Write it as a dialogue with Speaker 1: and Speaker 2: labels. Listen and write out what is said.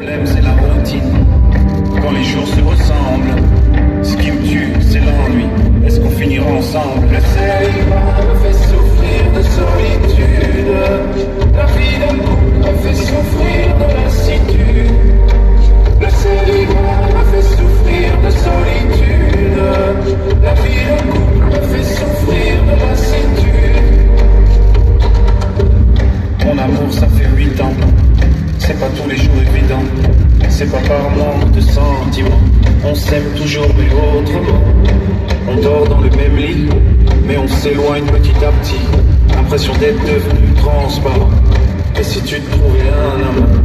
Speaker 1: problème c'est la routine. Quand les jours se ressemblent, ce qui me tue c'est l'ennui. Est-ce qu'on finira ensemble? Le célibat me fait souffrir de solitude. La vie d'un couple me fait souffrir de lassitude. Le célibat me fait souffrir de solitude. La vie d'un couple me fait souffrir de lassitude. Mon amour ça fait huit ans. C'est pas par manque de sentiments. On s'aime toujours mais autrement. On dort dans le même lit, mais on s'éloigne petit à petit. L'impression d'être devenu transparent. Et si tu te trouvais un amant,